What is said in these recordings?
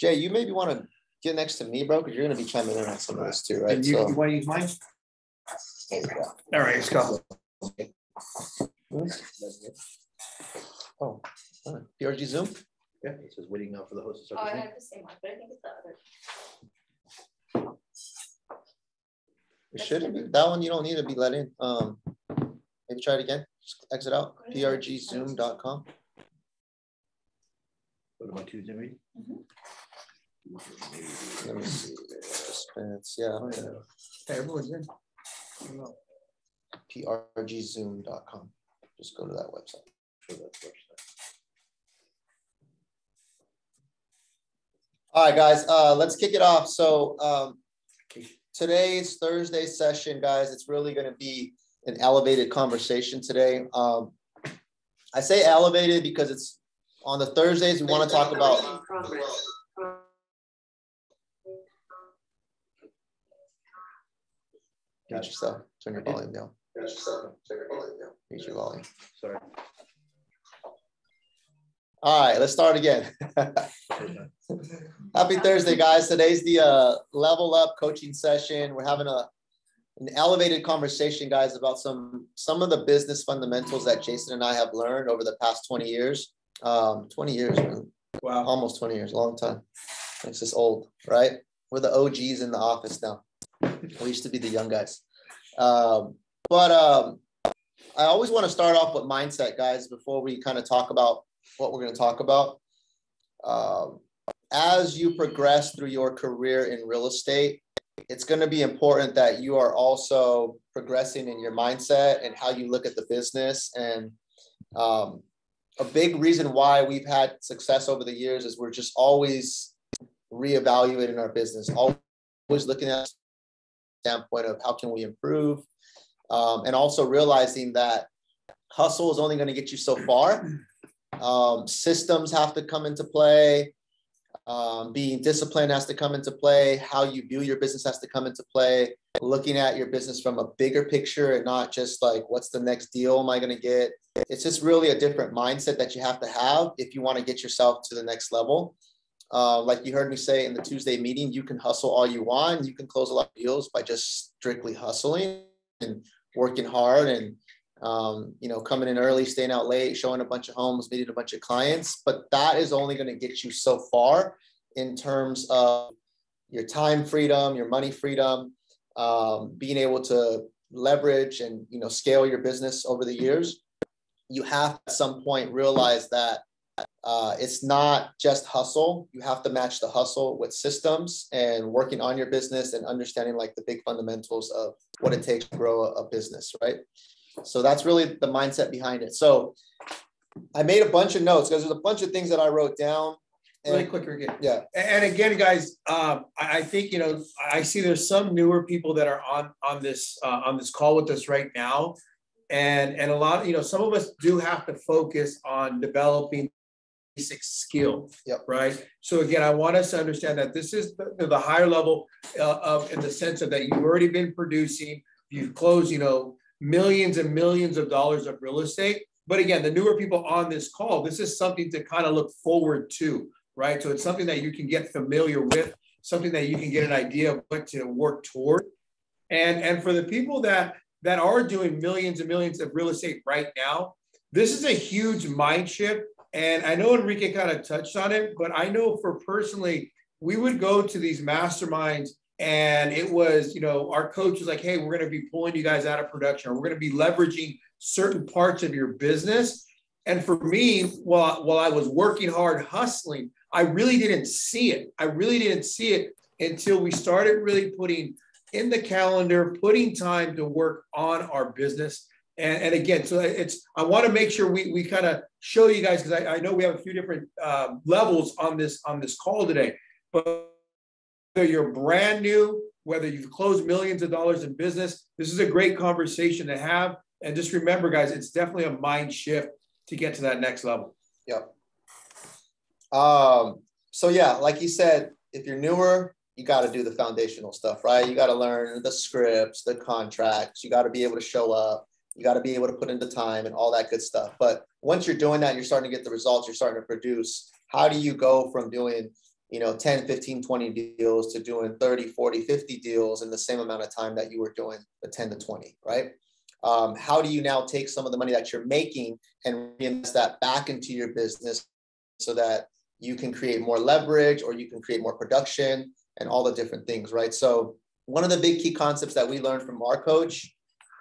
Jay, you maybe want to get next to me, bro, because you're going to be chiming in on some of this too, right? And you, So- you want to use mine? There we go. All right, let's go. Oh, PRG Zoom? Yeah, it says waiting now for the host to start. Oh, I have the same one, but I think it's the other. It shouldn't be. That one you don't need to be let in. Um, maybe try it again. Just exit out. prgzoom.com. What about Tuesday meeting? Let me see. Participants, yeah, yeah. Hey, everyone's in. prgzoom.com. Just go to that website. Sure that's website. All right, guys, uh, let's kick it off. So, um, today's Thursday session, guys, it's really going to be an elevated conversation today. Um, I say elevated because it's on the Thursdays, we want to talk about mute yourself, turn your volume down. Mute your volume. Sorry. All right, let's start again. Happy Thursday, guys. Today's the uh, level up coaching session. We're having a an elevated conversation, guys, about some some of the business fundamentals that Jason and I have learned over the past 20 years. Um, 20 years, man. Wow. almost 20 years, a long time. Makes us old, right? We're the OGs in the office now. We used to be the young guys. Um, but um, I always want to start off with mindset, guys, before we kind of talk about what we're going to talk about. Um, as you progress through your career in real estate, it's going to be important that you are also progressing in your mindset and how you look at the business. And um, a big reason why we've had success over the years is we're just always reevaluating our business, always looking at standpoint of how can we improve, um, and also realizing that hustle is only going to get you so far. Um, systems have to come into play. Um, being disciplined has to come into play. How you view your business has to come into play. Looking at your business from a bigger picture and not just like, what's the next deal am I going to get? It's just really a different mindset that you have to have if you want to get yourself to the next level. Uh, like you heard me say in the Tuesday meeting, you can hustle all you want. You can close a lot of deals by just strictly hustling and working hard and um, you know, coming in early, staying out late, showing a bunch of homes, meeting a bunch of clients. But that is only going to get you so far in terms of your time freedom, your money freedom, um, being able to leverage and you know scale your business over the years. You have at some point realize that uh, it's not just hustle. You have to match the hustle with systems and working on your business and understanding like the big fundamentals of what it takes to grow a, a business, right? So that's really the mindset behind it. So I made a bunch of notes because there's a bunch of things that I wrote down. Really And quick again. yeah, And again, guys, um, I, I think you know I see there's some newer people that are on on this uh, on this call with us right now, and and a lot you know some of us do have to focus on developing basic skill. Yep. Right. So again, I want us to understand that this is the, the higher level uh, of in the sense of that you've already been producing, you've closed, you know, millions and millions of dollars of real estate. But again, the newer people on this call, this is something to kind of look forward to, right? So it's something that you can get familiar with, something that you can get an idea of what to work toward. And and for the people that that are doing millions and millions of real estate right now, this is a huge mind shift. And I know Enrique kind of touched on it, but I know for personally, we would go to these masterminds and it was, you know, our coach was like, hey, we're going to be pulling you guys out of production, or we're going to be leveraging certain parts of your business. And for me, while, while I was working hard, hustling, I really didn't see it. I really didn't see it until we started really putting in the calendar, putting time to work on our business. And, and again, so it's, I want to make sure we, we kind of show you guys, because I, I know we have a few different uh, levels on this, on this call today, but whether you're brand new, whether you've closed millions of dollars in business, this is a great conversation to have. And just remember, guys, it's definitely a mind shift to get to that next level. Yep. Um, so yeah, like you said, if you're newer, you got to do the foundational stuff, right? You got to learn the scripts, the contracts. You got to be able to show up. You got to be able to put in the time and all that good stuff. But once you're doing that, you're starting to get the results. You're starting to produce. How do you go from doing you know 10 15 20 deals to doing 30 40 50 deals in the same amount of time that you were doing the 10 to 20 right um, how do you now take some of the money that you're making and reinvest that back into your business so that you can create more leverage or you can create more production and all the different things right so one of the big key concepts that we learned from our coach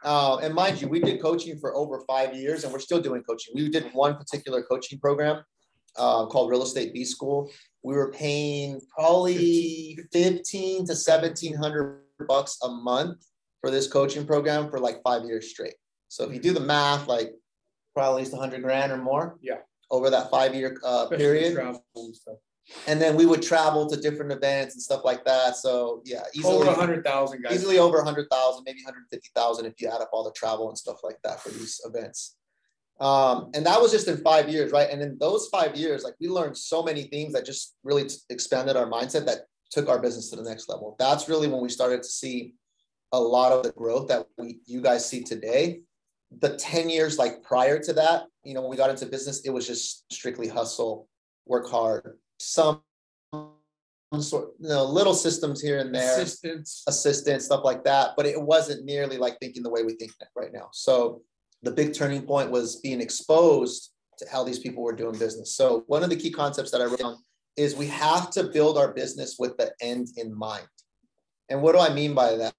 uh, and mind you we did coaching for over five years and we're still doing coaching we did one particular coaching program uh, called real estate b school we were paying probably 15 to 1700 bucks a month for this coaching program for like five years straight. So if you do the math, like probably at least 100 grand or more. Yeah. Over that five year uh, period. And then we would travel to different events and stuff like that. So yeah, easily Over hundred thousand guys. easily over 100,000, maybe 150,000 if you add up all the travel and stuff like that for these events. Um, and that was just in five years, right? And in those five years, like we learned so many things that just really t- expanded our mindset that took our business to the next level. That's really when we started to see a lot of the growth that we you guys see today. The 10 years like prior to that, you know, when we got into business, it was just strictly hustle, work hard, some sort, you know, little systems here and there Assistance. assistant, stuff like that. But it wasn't nearly like thinking the way we think right now. So the big turning point was being exposed to how these people were doing business. So one of the key concepts that I wrote down is we have to build our business with the end in mind. And what do I mean by that?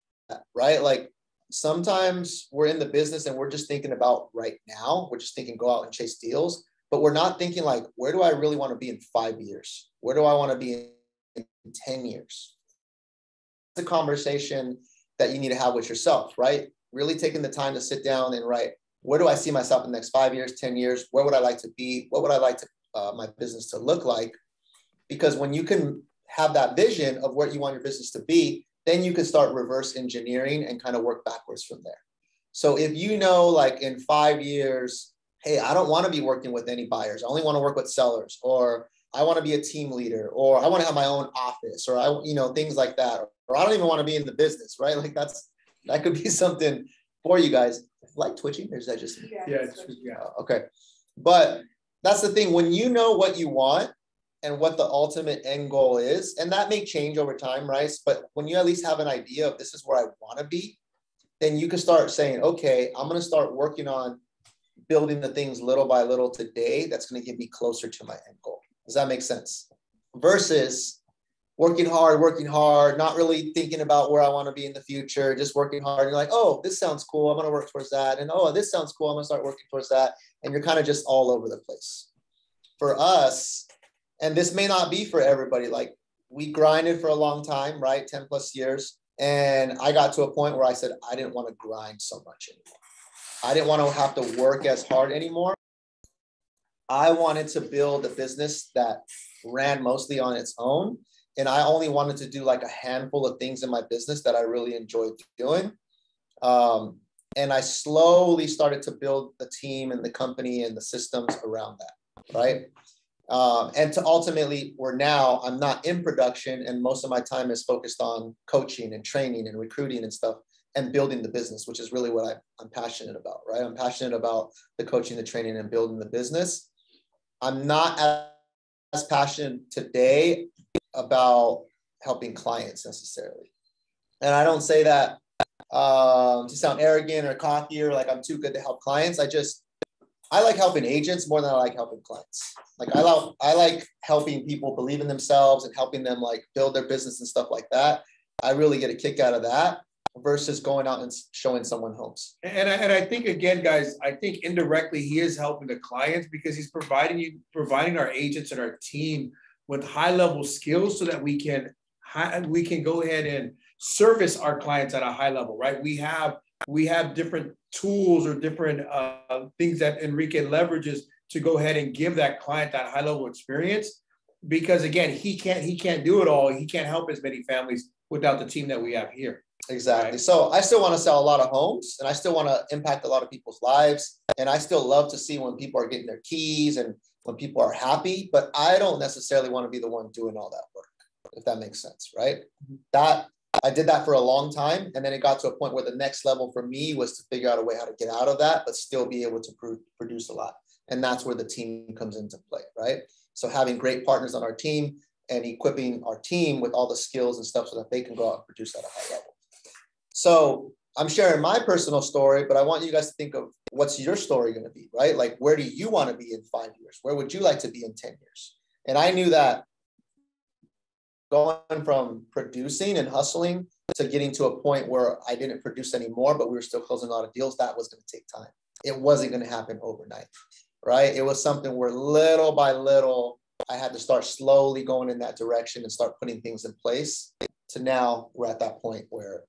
Right? Like sometimes we're in the business and we're just thinking about right now. We're just thinking go out and chase deals, but we're not thinking like, where do I really want to be in five years? Where do I want to be in 10 years? It's a conversation that you need to have with yourself, right? Really taking the time to sit down and write, where do I see myself in the next five years, 10 years? Where would I like to be? What would I like to uh, my business to look like? Because when you can have that vision of where you want your business to be, then you can start reverse engineering and kind of work backwards from there. So if you know, like in five years, hey, I don't want to be working with any buyers. I only want to work with sellers, or I want to be a team leader, or I want to have my own office, or I, you know, things like that. Or I don't even want to be in the business, right? Like that's that could be something for you guys. Like twitching, or is that just me? Yeah, it's, yeah. Uh, okay. But that's the thing. When you know what you want and what the ultimate end goal is, and that may change over time, right? But when you at least have an idea of this is where I want to be, then you can start saying, okay, I'm going to start working on building the things little by little today that's going to get me closer to my end goal. Does that make sense? Versus working hard, working hard, not really thinking about where I want to be in the future, just working hard. You're like, oh, this sounds cool. I'm going to work towards that. And oh, this sounds cool. I'm going to start working towards that. And you're kind of just all over the place. For us, and this may not be for everybody, like we grinded for a long time, right? 10 plus years. And I got to a point where I said, I didn't want to grind so much anymore. I didn't want to have to work as hard anymore. I wanted to build a business that ran mostly on its own. And I only wanted to do like a handful of things in my business that I really enjoyed doing. Um, and I slowly started to build the team and the company and the systems around that. Right. Um, and to ultimately, where now I'm not in production, and most of my time is focused on coaching and training and recruiting and stuff and building the business, which is really what I, I'm passionate about, right? I'm passionate about the coaching, the training, and building the business. I'm not as passionate today about helping clients necessarily. And I don't say that um, to sound arrogant or cocky or like I'm too good to help clients. I just, I like helping agents more than I like helping clients. Like I love, I like helping people believe in themselves and helping them like build their business and stuff like that. I really get a kick out of that versus going out and showing someone homes. And I, and I think again, guys, I think indirectly he is helping the clients because he's providing you providing our agents and our team with high level skills so that we can we can go ahead and service our clients at a high level, right? We have we have different tools or different uh, things that Enrique leverages to go ahead and give that client that high level experience because again he can't he can't do it all he can't help as many families without the team that we have here Exactly. So I still want to sell a lot of homes and I still want to impact a lot of people's lives. And I still love to see when people are getting their keys and when people are happy, but I don't necessarily want to be the one doing all that work, if that makes sense, right? Mm-hmm. That I did that for a long time. And then it got to a point where the next level for me was to figure out a way how to get out of that, but still be able to pr- produce a lot. And that's where the team comes into play, right? So having great partners on our team and equipping our team with all the skills and stuff so that they can go out and produce at a high level. So I'm sharing my personal story, but I want you guys to think of what's your story going to be, right? Like, where do you want to be in five years? Where would you like to be in 10 years? And I knew that going from producing and hustling to getting to a point where I didn't produce anymore, but we were still closing a lot of deals, that was going to take time. It wasn't going to happen overnight, right? It was something where little by little, I had to start slowly going in that direction and start putting things in place. To now, we're at that point where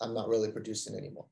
I'm not really producing anymore.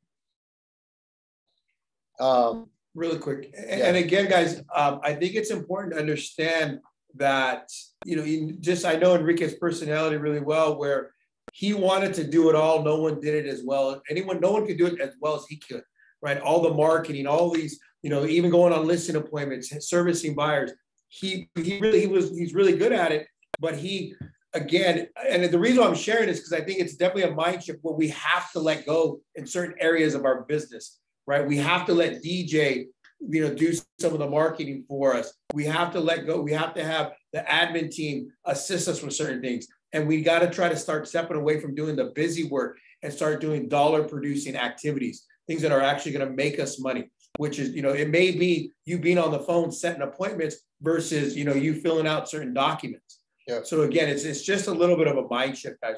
Um, really quick, and, yeah. and again, guys, um, I think it's important to understand that you know, just I know Enrique's personality really well, where he wanted to do it all. No one did it as well. Anyone, no one could do it as well as he could. Right, all the marketing, all these, you know, even going on listing appointments, servicing buyers. He he really he was he's really good at it, but he again, and the reason I'm sharing this because I think it's definitely a mind shift where we have to let go in certain areas of our business, right? We have to let DJ, you know, do some of the marketing for us. We have to let go. We have to have the admin team assist us with certain things. And we got to try to start stepping away from doing the busy work and start doing dollar producing activities, things that are actually going to make us money, which is, you know, it may be you being on the phone setting appointments versus, you know, you filling out certain documents. Yeah. So again, it's it's just a little bit of a mind shift, guys.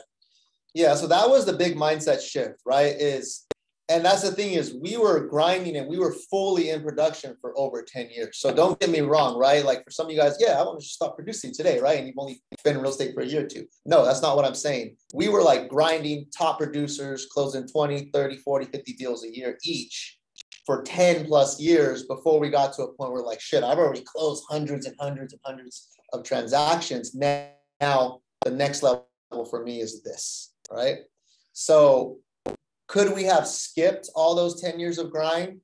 Yeah. So that was the big mindset shift, right? Is and that's the thing is we were grinding and we were fully in production for over 10 years. So don't get me wrong, right? Like for some of you guys, yeah, I want to just stop producing today, right? And you've only been in real estate for a year or two. No, that's not what I'm saying. We were like grinding top producers, closing 20, 30, 40, 50 deals a year each for 10 plus years before we got to a point where like, shit, I've already closed hundreds and hundreds and hundreds of transactions. Now, now the next level for me is this, right? So could we have skipped all those 10 years of grind?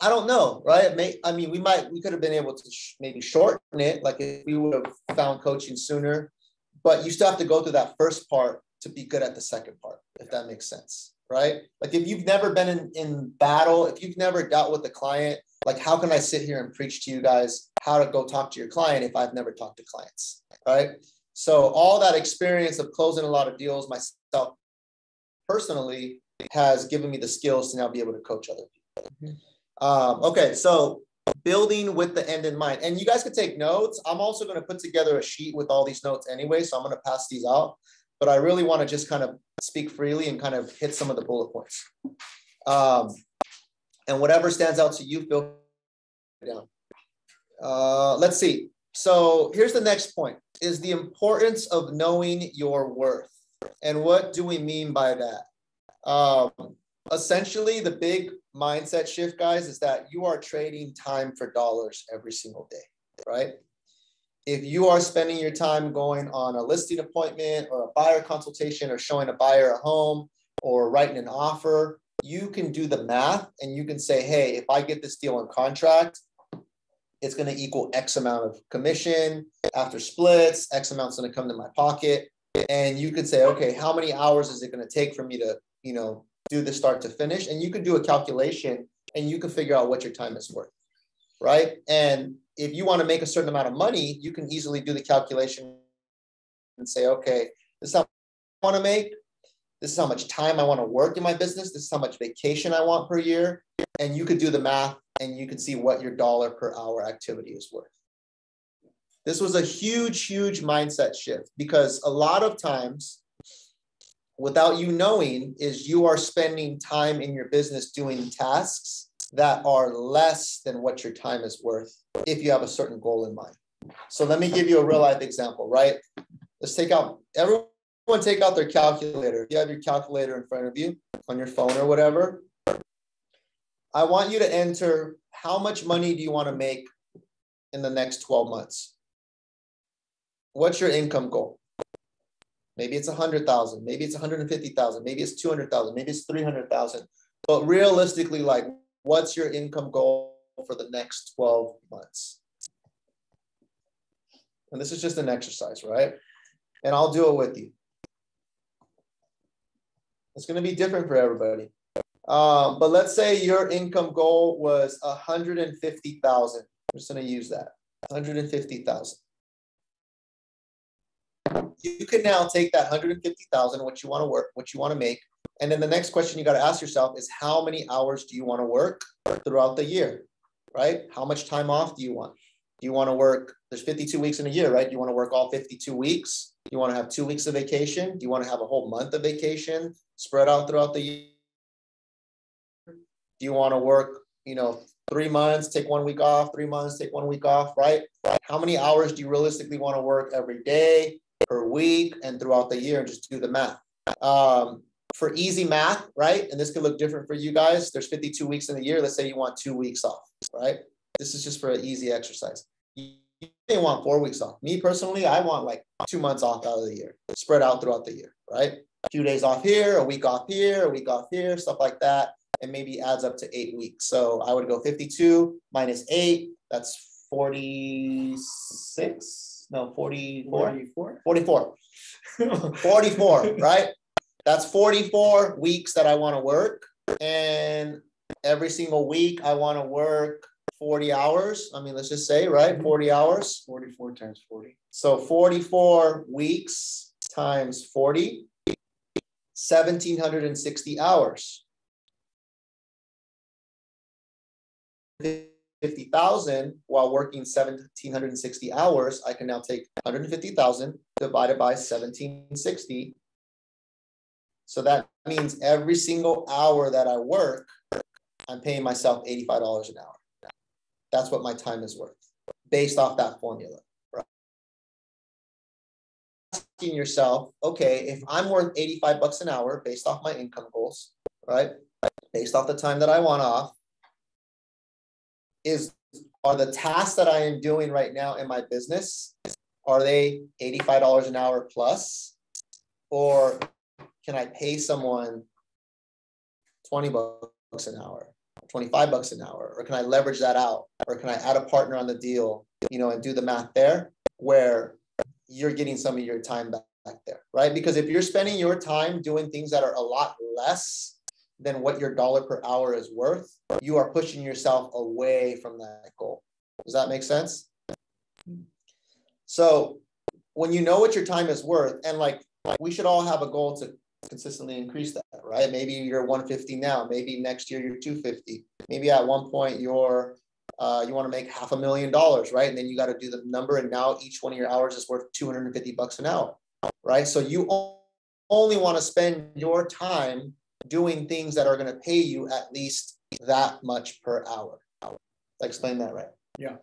I don't know, right? May, I mean, we might, we could have been able to sh- maybe shorten it, like if we would have found coaching sooner, but you still have to go through that first part to be good at the second part, if that makes sense, right? Like if you've never been in, in battle, if you've never dealt with a client, like how can I sit here and preach to you guys how to go talk to your client if I've never talked to clients, right? So all that experience of closing a lot of deals myself personally has given me the skills to now be able to coach other people. Mm-hmm. Um, okay, so building with the end in mind. And you guys could take notes. I'm also going to put together a sheet with all these notes anyway, so I'm going to pass these out. But I really want to just kind of speak freely and kind of hit some of the bullet points. Um, and whatever stands out to you, feel down. Uh, let's see. So here's the next point: is the importance of knowing your worth. And what do we mean by that? Um, essentially, the big mindset shift, guys, is that you are trading time for dollars every single day, right? If you are spending your time going on a listing appointment or a buyer consultation or showing a buyer a home or writing an offer, you can do the math and you can say, hey, if I get this deal on contract, it's going to equal X amount of commission after splits, X amount's going to come to my pocket. And you could say, okay, how many hours is it going to take for me to you know, do the start to finish. And you can do a calculation and you can figure out what your time is worth. Right. And if you want to make a certain amount of money, you can easily do the calculation and say, okay, this is how much I want to make. This is how much time I want to work in my business. This is how much vacation I want per year. And you could do the math and you can see what your dollar per hour activity is worth. This was a huge, huge mindset shift because a lot of times without you knowing is you are spending time in your business doing tasks that are less than what your time is worth if you have a certain goal in mind. So let me give you a real life example, right? Let's take out everyone take out their calculator. If you have your calculator in front of you on your phone or whatever, I want you to enter how much money do you want to make in the next 12 months? What's your income goal? Maybe it's a hundred thousand, maybe it's 150,000, maybe it's 200,000, maybe it's 300,000. But realistically, like what's your income goal for the next 12 months? And this is just an exercise, right? And I'll do it with you. It's going to be different for everybody. Um, but let's say your income goal was 150,000. I'm just going to use that 150,000. You can now take that 150,000, what you want to work, what you want to make. And then the next question you got to ask yourself is how many hours do you want to work throughout the year? Right? How much time off do you want? Do you want to work? There's 52 weeks in a year, right? Do you want to work all 52 weeks? Do you want to have two weeks of vacation? Do you want to have a whole month of vacation spread out throughout the year? Do you want to work, you know, three months, take one week off, three months, take one week off, right? How many hours do you realistically want to work every day, per week, and throughout the year? And just do the math. Um, for easy math, right? And this could look different for you guys. There's 52 weeks in a year. Let's say you want two weeks off, right? This is just for an easy exercise. You may want four weeks off. Me personally, I want like two months off out of the year, spread out throughout the year, right? A few days off here, a week off here, a week off here, stuff like that and maybe adds up to eight weeks. So I would go 52 minus eight, that's 46, no, 44, 44. 44, 44, right? That's 44 weeks that I want to work. And every single week I want to work 40 hours. I mean, let's just say, right? Mm-hmm. 40 hours. 44 times 40. So 44 weeks times 40, 1760 hours. 50,000 while working 1760 hours, I can now take 150,000 divided by 1760. So that means every single hour that I work, I'm paying myself $85 an hour. That's what my time is worth based off that formula. Asking yourself, okay, if I'm worth 85 bucks an hour based off my income goals, right? Based off the time that I want off, is are the tasks that I am doing right now in my business, are they $85 an hour plus? Or can I pay someone 20 bucks an hour, 25 bucks an hour? Or can I leverage that out? Or can I add a partner on the deal, you know, and do the math there where you're getting some of your time back, there, right? Because if you're spending your time doing things that are a lot less than what your dollar per hour is worth, you are pushing yourself away from that goal. Does that make sense? So when you know what your time is worth, and like we should all have a goal to consistently increase that, right? Maybe you're 150 now, maybe next year you're 250. Maybe at one point you're uh, you want to make half a million dollars, right? And then you got to do the number, and now each one of your hours is worth 250 bucks an hour, right? So you only want to spend your time doing things that are going to pay you at least that much per hour. I Explain that right. Yeah.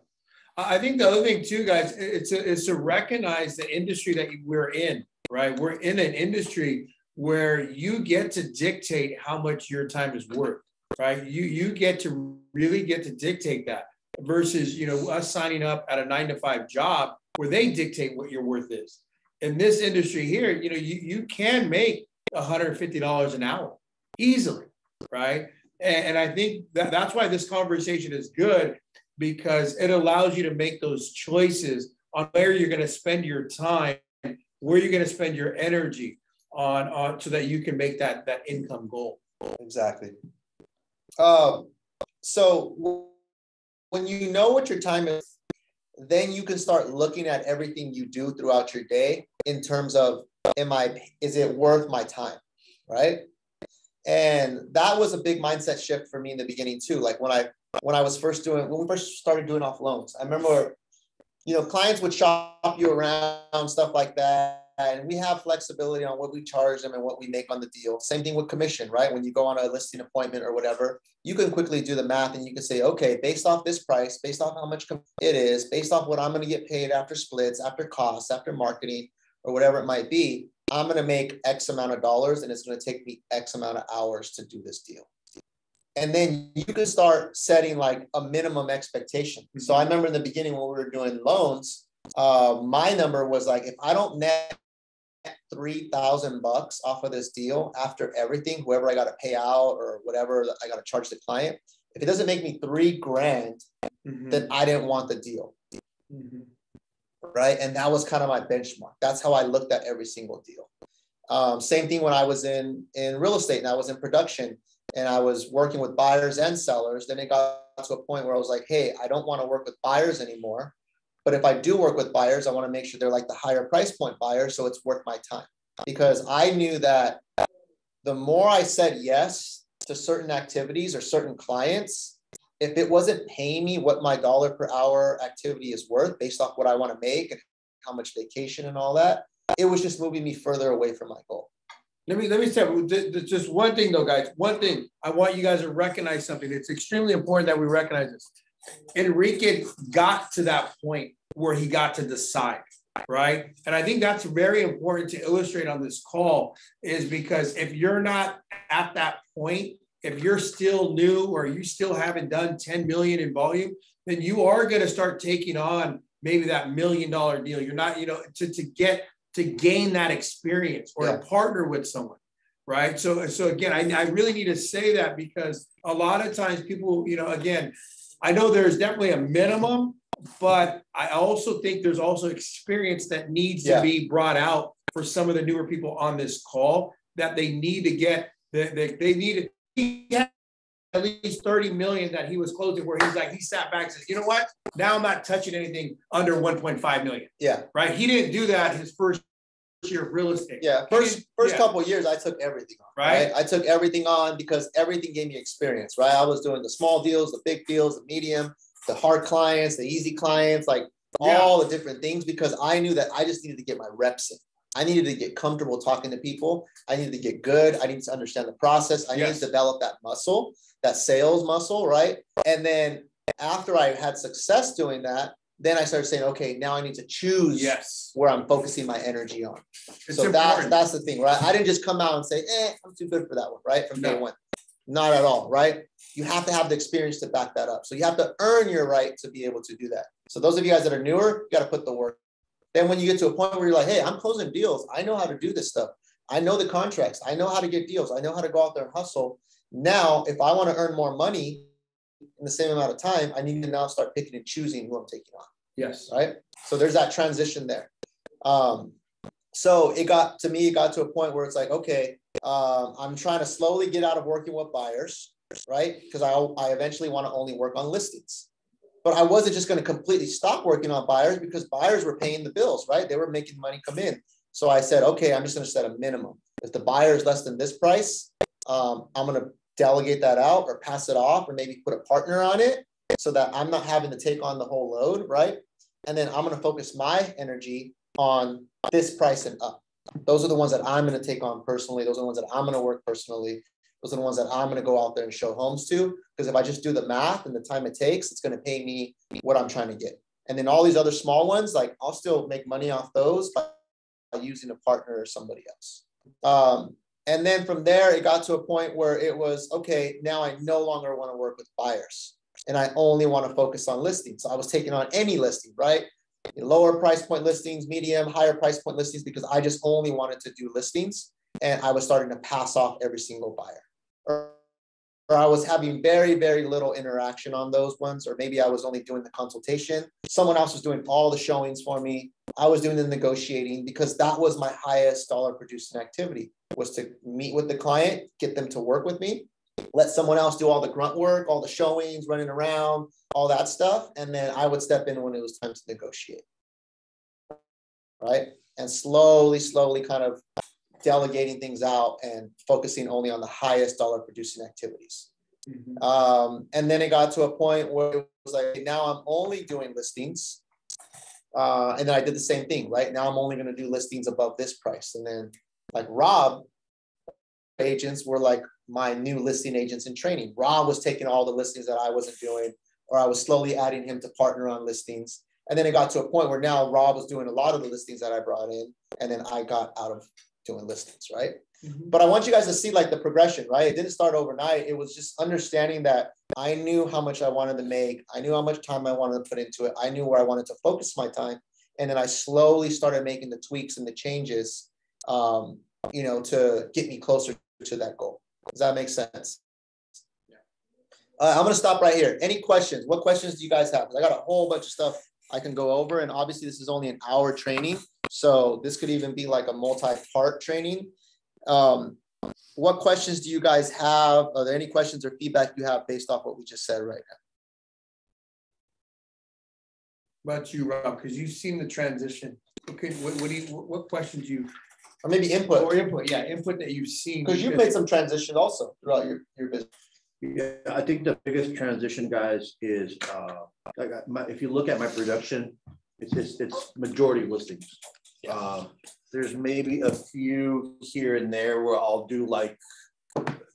I think the other thing too, guys, it's a, it's to recognize the industry that we're in, right? We're in an industry where you get to dictate how much your time is worth, right? You you get to really get to dictate that versus you know us signing up at a nine to five job where they dictate what your worth is. In this industry here, you know, you, you can make $150 an hour easily, right? And, and I think that that's why this conversation is good because it allows you to make those choices on where you're going to spend your time, where you're going to spend your energy on, on so that you can make that that income goal. Exactly. Um, so when you know what your time is, then you can start looking at everything you do throughout your day in terms of am I is it worth my time, right? And that was a big mindset shift for me in the beginning too. Like when i when i was first doing when we first started doing off loans i remember you know clients would shop you around stuff like that. And we have flexibility on what we charge them and what we make on the deal. Same thing with commission right? When you go on a listing appointment or whatever you can quickly do the math and you can say okay based off this price based off how much it is based off what i'm going to get paid after splits after costs after marketing or whatever it might be I'm going to make X amount of dollars and it's going to take me X amount of hours to do this deal. And then you can start setting like a minimum expectation. So I remember in the beginning when we were doing loans, uh, my number was like, if I don't net 3000 bucks off of this deal after everything, whoever I got to pay out or whatever I got to charge the client, if it doesn't make me three grand, mm-hmm. then I didn't want the deal. Mm-hmm right? And that was kind of my benchmark. That's how I looked at every single deal. Um, same thing when I was in in real estate and I was in production and I was working with buyers and sellers. Then it got to a point where I was like, hey, I don't want to work with buyers anymore, But if I do work with buyers, I want to make sure they're like the higher price point buyer. So it's worth my time because I knew that the more I said yes to certain activities or certain clients, if it wasn't paying me what my dollar per hour activity is worth based off what I want to make and how much vacation and all that, it was just moving me further away from my goal. Let me let me say just one thing though, guys. One thing I want you guys to recognize something. It's extremely important that we recognize this. Enrique got to that point where he got to decide, right? And I think that's very important to illustrate on this call, is because if you're not at that point, if you're still new or you still haven't done 10 million in volume, then you are going to start taking on maybe that million dollar deal. You're not, you know, to, to get to gain that experience or yeah. to partner with someone. Right. So, so again, I, I really need to say that because a lot of times people, you know, again, I know there's definitely a minimum, but I also think there's also experience that needs yeah. to be brought out for some of the newer people on this call that they need to get. They, they, they need to at least 30 million that he was closing where he's like, he sat back and says, you know what? Now I'm not touching anything under 1.5 million. Yeah. Right. He didn't do that his first year of real estate. Yeah, first first yeah. couple years, I took everything on. Right? right? I took everything on because everything gave me experience. Right, I was doing the small deals, the big deals, the medium, the hard clients, the easy clients, like yeah. all the different things because I knew that I just needed to get my reps in. I needed to get comfortable talking to people. I needed to get good. I needed to understand the process. I yes. needed to develop that muscle, that sales muscle, right? And then after I had success doing that, then I started saying, okay, now I need to choose yes. where I'm focusing my energy on. It's so that's that's the thing, right? I didn't just come out and say, eh, I'm too good for that one, right? From no. day one. Not at all, right? You have to have the experience to back that up. So you have to earn your right to be able to do that. So those of you guys that are newer, you got to put the work. Then when you get to a point where you're like, hey, I'm closing deals. I know how to do this stuff. I know the contracts. I know how to get deals. I know how to go out there and hustle. Now, if I want to earn more money, in the same amount of time, I need to now start picking and choosing who I'm taking on. Yes. Right. So there's that transition there. Um, so it got to me, it got to a point where it's like, okay, um, I'm trying to slowly get out of working with buyers, right? Because I, I eventually want to only work on listings. But I wasn't just going to completely stop working on buyers because buyers were paying the bills, right? They were making money come in. So I said, okay, I'm just going to set a minimum. If the buyer is less than this price, um, I'm going to delegate that out or pass it off or maybe put a partner on it so that I'm not having to take on the whole load, right? And then I'm going to focus my energy on this price and up. Those are the ones that I'm going to take on personally. Those are the ones that I'm going to work personally. Those are the ones that I'm going to go out there and show homes to. Because if I just do the math and the time it takes, it's going to pay me what I'm trying to get. And then all these other small ones, like I'll still make money off those by using a partner or somebody else. Um, and then from there, it got to a point where it was okay, now I no longer want to work with buyers and I only want to focus on listings. So I was taking on any listing, right? Lower price point listings, medium, higher price point listings, because I just only wanted to do listings and I was starting to pass off every single buyer. Or, or I was having very, very little interaction on those ones, or maybe I was only doing the consultation. Someone else was doing all the showings for me. I was doing the negotiating because that was my highest dollar producing activity was to meet with the client, get them to work with me, let someone else do all the grunt work, all the showings, running around, all that stuff. And then I would step in when it was time to negotiate. Right. And slowly, slowly kind of delegating things out and focusing only on the highest dollar producing activities. Mm-hmm. Um, and then it got to a point where it was like, now I'm only doing listings. Uh, and then I did the same thing, right? Now I'm only going to do listings above this price. And then like Rob agents were like my new listing agents in training. Rob was taking all the listings that I wasn't doing, or I was slowly adding him to partner on listings. And then it got to a point where now Rob was doing a lot of the listings that I brought in, and then I got out of doing listings, right? Mm-hmm. But I want you guys to see like the progression, right? It didn't start overnight. It was just understanding that I knew how much I wanted to make. I knew how much time I wanted to put into it. I knew where I wanted to focus my time. And then I slowly started making the tweaks and the changes um, you know, to get me closer to that goal. Does that make sense? Uh, I'm going to stop right here. Any questions? What questions do you guys have? I got a whole bunch of stuff I can go over. And obviously, this is only an hour training. So this could even be like a multi-part training. Um, what questions do you guys have? Are there any questions or feedback you have based off what we just said right now? about you, Rob? Because you've seen the transition. Okay, what, what do you, what what questions you, Or maybe input, or input, yeah, input that you've seen. because you've made some transition also throughout your, your business. Yeah, I think the biggest transition, guys, is, uh, like, uh, my, if you look at my production, it's, it's, it's majority listings. Um, there's maybe a few here and there where I'll do like,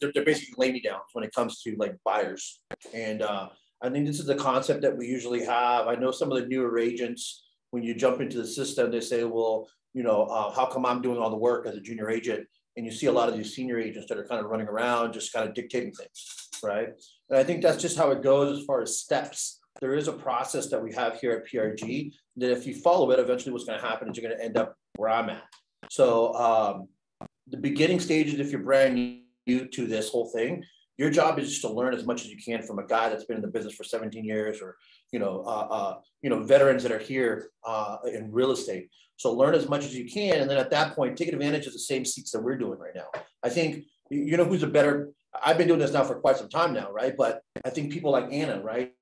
they're, they're basically lay me downs when it comes to like buyers. And, uh, I think this is the concept that we usually have. I know some of the newer agents, when you jump into the system, they say, well, you know, uh, how come I'm doing all the work as a junior agent? And you see a lot of these senior agents that are kind of running around, just kind of dictating things, right? And I think that's just how it goes as far as steps. There is a process that we have here at PRG that if you follow it, eventually what's going to happen is you're going to end up where I'm at. So um, the beginning stages, if you're brand new to this whole thing, your job is just to learn as much as you can from a guy that's been in the business for 17 years, or you know, uh, uh, you know, veterans that are here uh, in real estate. So learn as much as you can, and then at that point, take advantage of the same seats that we're doing right now. I think you know who's a better. I've been doing this now for quite some time now, right? But I think people like Anna, right,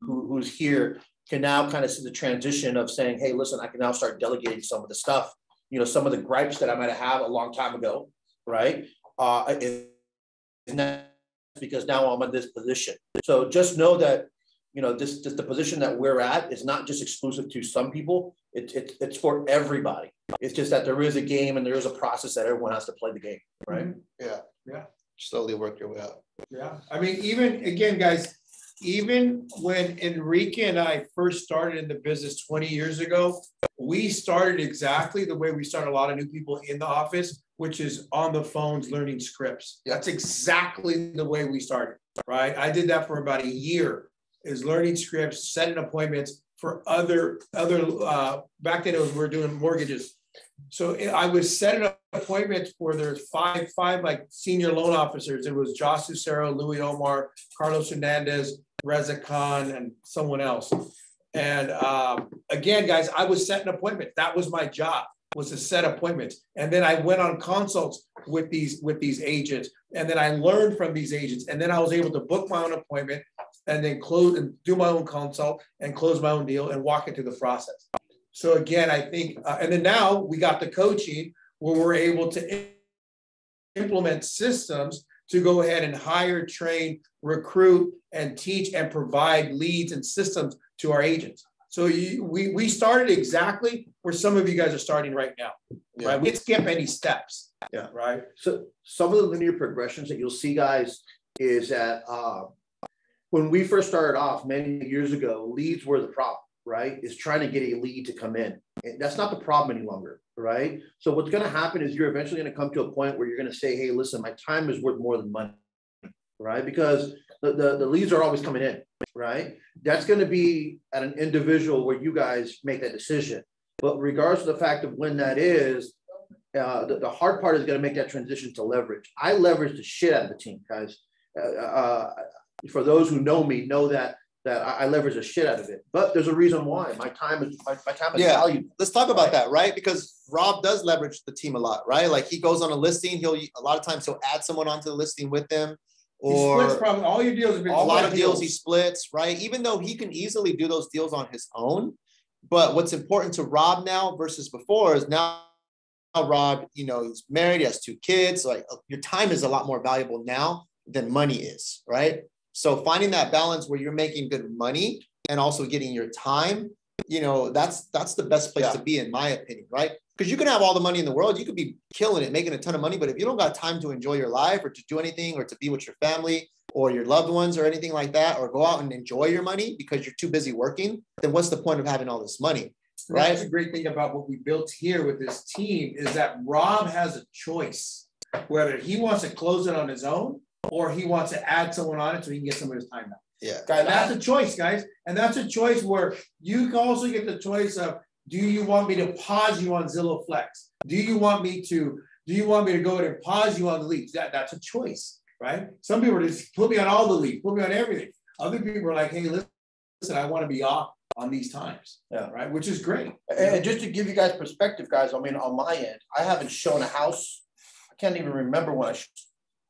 who, who's here, can now kind of see the transition of saying, "Hey, listen, I can now start delegating some of the stuff. You know, some of the gripes that I might have had a long time ago, right? Uh, that because now I'm in this position. So just know that, you know, this, this the position that we're at is not just exclusive to some people. It's it's it's for everybody. It's just that there is a game and there is a process that everyone has to play the game, right? Yeah. Yeah. Slowly work your way up. Yeah, I mean, even, again, guys, even when Enrique and I first started in the business twenty years ago, we started exactly the way we start a lot of new people in the office, which is on the phones learning scripts. That's exactly the way we started, right? I did that for about a year, is learning scripts, setting appointments for other, other, uh, back then it was, we we're doing mortgages. So I was setting up appointments for there's five, five like senior loan officers. It was Josh Lucero, Louis Omar, Carlos Hernandez, Reza Khan, and someone else. And um, again, guys, I was setting appointments. That was my job was to set appointments. And then I went on consults with these with these agents, and then I learned from these agents, and then I was able to book my own appointment, and then close and do my own consult and close my own deal and walk into the process. So again, I think, uh, and then now we got the coaching where we're able to implement systems to go ahead and hire, train, recruit, and teach and provide leads and systems to our agents. So you, we we started exactly where some of you guys are starting right now, Yeah. right? We didn't skip any steps. Yeah. Right. So some of the linear progressions that you'll see, guys, is that uh, when we first started off many years ago, leads were the problem, right? Is trying to get a lead to come in. And that's not the problem any longer, right? So what's going to happen is you're eventually going to come to a point where you're going to say, hey, listen, my time is worth more than money, right? Because the, the, the leads are always coming in, right? That's going to be at an individual where you guys make that decision. But regardless of the fact of when that is, uh, the, the hard part is going to make that transition to leverage. I leverage the shit out of the team, guys. Uh, uh, for those who know me, know that that I, I leverage the shit out of it. But there's a reason why. My time is my, my time is Yeah. valuable. Let's talk about Right. that, right? Because Rob does leverage the team a lot, right? Like he goes on a listing, he'll a lot of times he'll add someone onto the listing with them, He splits or probably all your deals have been a lot of split deals he splits, right? Even though he can easily do those deals on his own. But what's important to Rob now versus before is now Rob, you know, he's married, he has two kids. Like uh, your time is a lot more valuable now than money is, right? So finding that balance where you're making good money and also getting your time, you know, that's that's the best place Yeah. to be, in my opinion, right? Because you can have all the money in the world, you could be killing it, making a ton of money, but if you don't got time to enjoy your life or to do anything or to be with your family or your loved ones or anything like that, or go out and enjoy your money because you're too busy working, then what's the point of having all this money? Right. That's the great thing about what we built here with this team is that Rob has a choice whether he wants to close it on his own or he wants to add someone on it so he can get some of his time back. Yeah. And that's a choice, guys. And that's a choice where you can also get the choice of do you want me to pause you on Zillow Flex? Do you want me to do you want me to go ahead and pause you on the leads? That that's a choice, right? Some people are just put me on all the leads, put me on everything. Other people are like, hey, listen, I want to be off on these times. Yeah. Right. Which is great. And just to give you guys perspective, guys, I mean, on my end, I haven't shown a house. I can't even remember when I,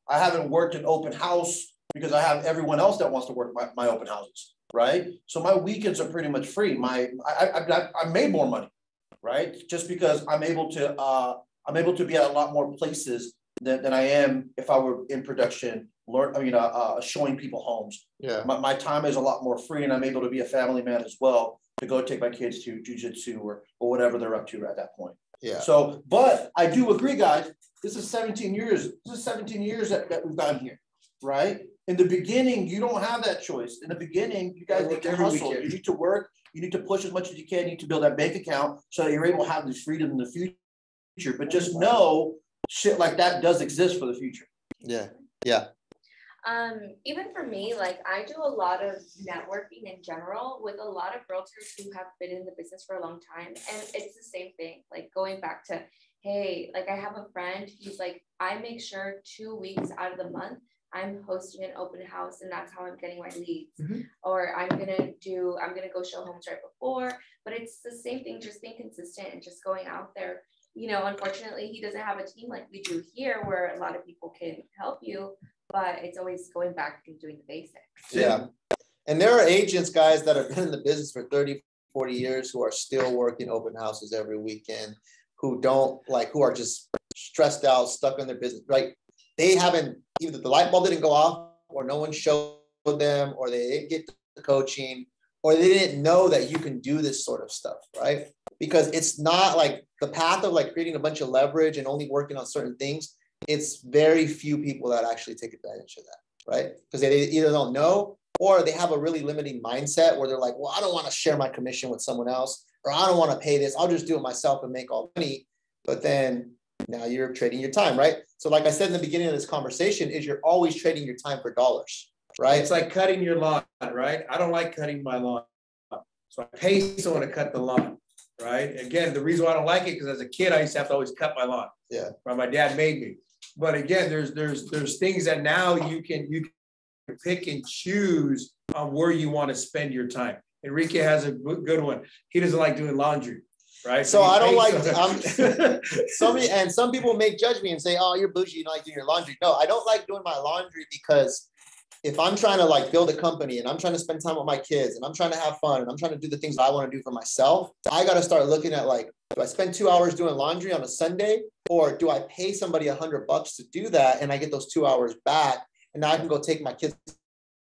I haven't worked an open house because I have everyone else that wants to work my, my open houses, right? So my weekends are pretty much free. My I I I, I made more money, right? Just because I'm able to uh I'm able to be at a lot more places than, than I am if I were in production, learn I mean uh, uh showing people homes. Yeah. My, my time is a lot more free and I'm able to be a family man as well to go take my kids to jujitsu or or whatever they're up to at that point. Yeah. So, but I do agree, guys. This is 17 years. This is 17 years that, that we've gotten here, right? In the beginning, you don't have that choice. In the beginning, you guys I need to hustle. You need to work. You need to push as much as you can. You need to build that bank account so that you're able to have this freedom in the future. But just know shit like that does exist for the future. Yeah. Yeah. Um, even for me, like I do a lot of networking in general with a lot of realtors who have been in the business for a long time. And it's the same thing, like going back to, hey, like I have a friend, he's like, I make sure two weeks out of the month I'm hosting an open house and that's how I'm getting my leads. Mhm. Or I'm gonna do, I'm gonna go show homes right before. But it's the same thing, just being consistent and just going out there. You know, unfortunately, he doesn't have a team like we do here where a lot of people can help you, but it's always going back and doing the basics. Yeah. And there are agents, guys, that have been in the business for 30, 40 years who are still working open houses every weekend, who don't like, who are just stressed out, stuck in their business, right? They haven't, either the light bulb didn't go off, or no one showed them, or they didn't get the coaching, or they didn't know that you can do this sort of stuff, right? Because it's not like the path of like creating a bunch of leverage and only working on certain things. It's very few people that actually take advantage of that right? Because they either don't know or they have a really limiting mindset where they're like, well, I don't want to share my commission with someone else, or I don't want to pay this. I'll just do it myself and make all the money. But then now you're trading your time, right? So, like I said in the beginning of this conversation, is you're always trading your time for dollars, right? It's like cutting your lawn, right? I don't like cutting my lawn. So I pay someone to cut the lawn, right? Again, the reason why I don't like it, because as a kid, I used to have to always cut my lawn. Yeah. Right, my dad made me. But again, there's, there's, there's things that now you can, you can pick and choose on where you want to spend your time. Enrique has a good one. He doesn't like doing laundry, right? So I don't like- someone- Some and some people make judge me and say, "Oh, you're bougie. You don't like doing your laundry." No, I don't like doing my laundry because if I'm trying to like build a company and I'm trying to spend time with my kids and I'm trying to have fun and I'm trying to do the things that I want to do for myself, I got to start looking at like, do I spend two hours doing laundry on a Sunday, or do I pay somebody a hundred bucks to do that and I get those two hours back and now I can go take my kids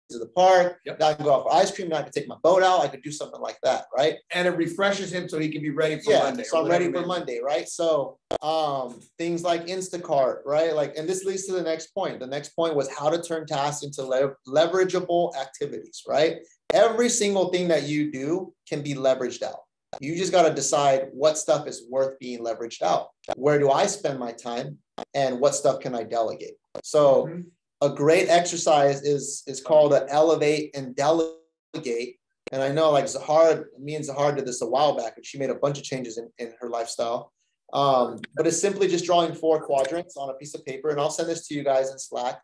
to the park. Yep. Now I can go out for ice cream. Now I can take my boat out. I could do something like that, right? and it refreshes him so he can be ready for yeah, Monday. so I'm ready for. Monday, right? So um things like Instacart, right? Like, and this leads to the next point. The next point was how to turn tasks into lev- leverageable activities, right? Every single thing that you do can be leveraged out. You just got to decide what stuff is worth being leveraged out. Where do I spend my time and what stuff can I delegate? So Mhm. A great exercise is is called elevate and delegate. And I know like Zahar, me and Zahar did this a while back, and she made a bunch of changes in, in her lifestyle. Um, but it's simply just drawing four quadrants on a piece of paper, and I'll send this to you guys in Slack.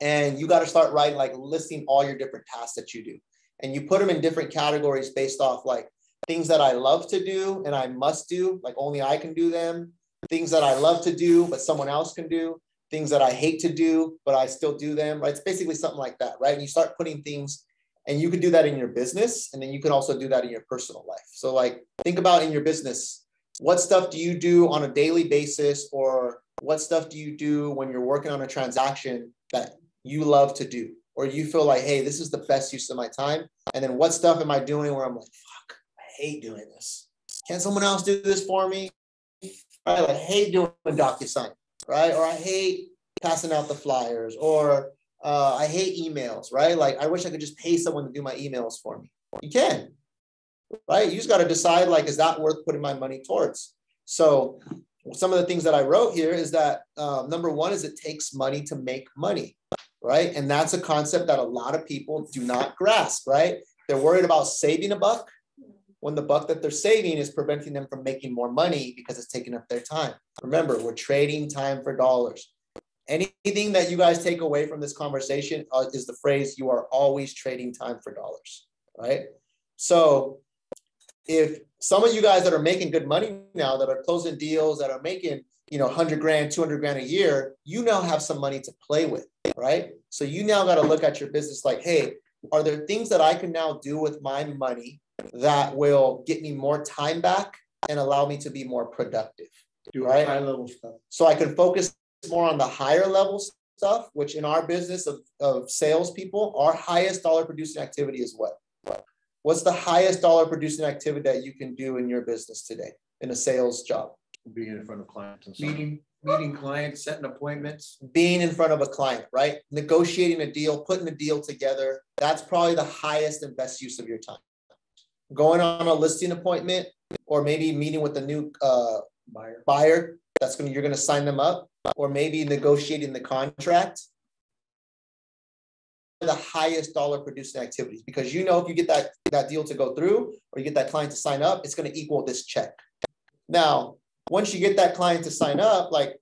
And you got to start writing like listing all your different tasks that you do, and you put them in different categories based off like things that I love to do and I must do, like only I can do them. Things that I love to do but someone else can do. Things that I hate to do but I still do them. Right? It's basically something like that, right? And you start putting things and you can do that in your business and then you can also do that in your personal life so like think about in your business what stuff do you do on a daily basis or what stuff do you do when you're working on a transaction that you love to do or you feel like hey this is the best use of my time and then what stuff am i doing where i'm like fuck i hate doing this can someone else do this for me right like, i hate doing docusign right or i hate passing out the flyers or uh, I hate emails, right? Like I wish I could just pay someone to do my emails for me. You can, right? You just got to decide like, is that worth putting my money towards? So some of the things that I wrote here is that um, number one is it takes money to make money, right? And that's a concept that a lot of people do not grasp, right? They're worried about saving a buck when the buck that they're saving is preventing them from making more money because it's taking up their time. Remember, we're trading time for dollars. Anything that you guys take away from this conversation uh, is the phrase you are always trading time for dollars, right? So if some of you guys that are making good money now, that are closing deals, that are making, you know, 100 grand, 200 grand a year, you now have some money to play with, right? So you now got to look at your business like, hey, are there things that I can now do with my money that will get me more time back and allow me to be more productive? Do Right. high level stuff. So I can focus more on the higher level stuff, which in our business of, of salespeople, our highest dollar producing activity is what? What's the highest dollar producing activity that you can do in your business today in a sales job? Being in front of clients and. Meeting, meeting clients, setting appointments. Being in front of a client, right? Negotiating a deal, putting a deal together. That's probably the highest and best use of your time. Going on a listing appointment or maybe meeting with a new uh, Buyer. buyer that's going to you're going to sign them up or maybe negotiating the contract the highest dollar producing activities because you know if you get that that deal to go through or you get that client to sign up it's going to equal this check now once you get that client to sign up like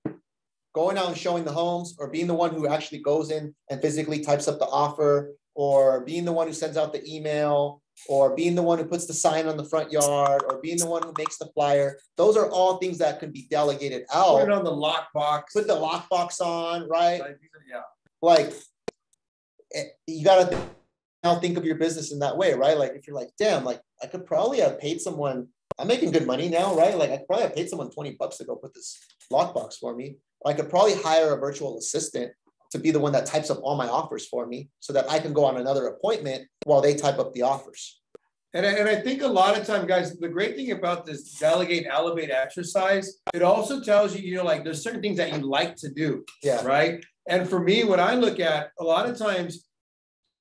going out and showing the homes or being the one who actually goes in and physically types up the offer or being the one who sends out the email or being the one who puts the sign on the front yard or being the one who makes the flyer. Those are all things that can be delegated Put out it on the lockbox. put the lockbox on right? Yeah. like eh, you got to now think of your business in that way right? Like if you're like damn like i could probably have paid someone i'm making good money now right? Like i probably have paid someone 20 bucks to go put this lockbox for me. I could probably hire a virtual assistant to be the one that types up all my offers for me so that i can go on another appointment while they type up the offers And I, and I think a lot of time, guys, the great thing about this delegate, elevate exercise, it also tells you, you know, like there's certain things that you like to do, yeah right? And for me, what I look at a lot of times,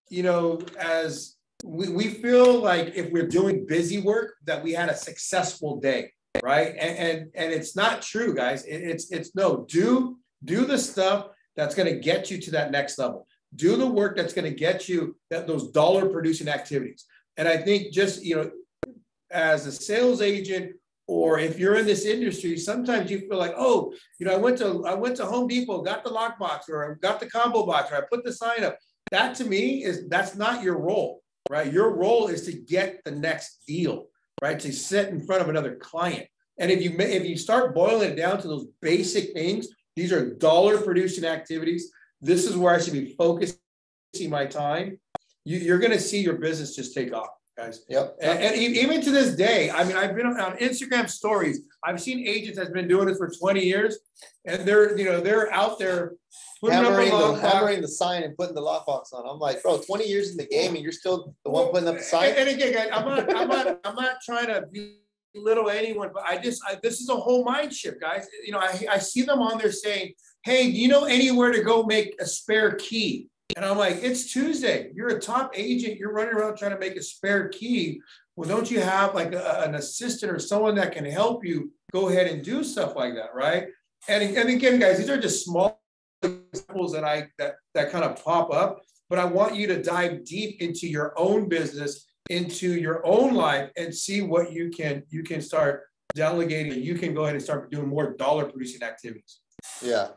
you know, as we, we feel like if we're doing busy work, that we had a successful day, right? And and, and it's not true, guys. It, it's it's no, do do the stuff that's gonna get you to that next level. Do the work that's gonna get you that those dollar producing activities. And I think just, you know, as a sales agent, or if you're in this industry, sometimes you feel like, oh, you know, I went to I went to Home Depot, got the lockbox, or I got the combo box, or I put the sign up. That to me is that's not your role, right? Your role is to get the next deal, right? To sit in front of another client. And if you if you start boiling it down to those basic things, these are dollar producing activities. This is where I should be focusing my time. You, you're going to see your business just take off, guys. yep And, and even to this day, I mean, I've been on Instagram stories. I've seen agents that's been doing this for 20 years, and they're, you know, they're out there putting up hammering the, hammering the sign and putting the lockbox on i'm like bro 20 years in the game and you're still the one putting up the sign and again, guys, I'm not, I'm not, I'm not trying to belittle anyone, but I just, I, this is a whole mind shift, guys. You know, I, I see them on there saying, "Hey, do you know anywhere to go make a spare key?" And I'm like, "It's Tuesday. You're a top agent. You're running around trying to make a spare key. Well, don't you have like a- an assistant or someone that can help you go ahead and do stuff like that, right?" And, and again, guys, these are just small examples that I that that kind of pop up but I want you to dive deep into your own business, into your own life, and see what you can you can start delegating. You can go ahead and start doing more dollar producing activities. yeah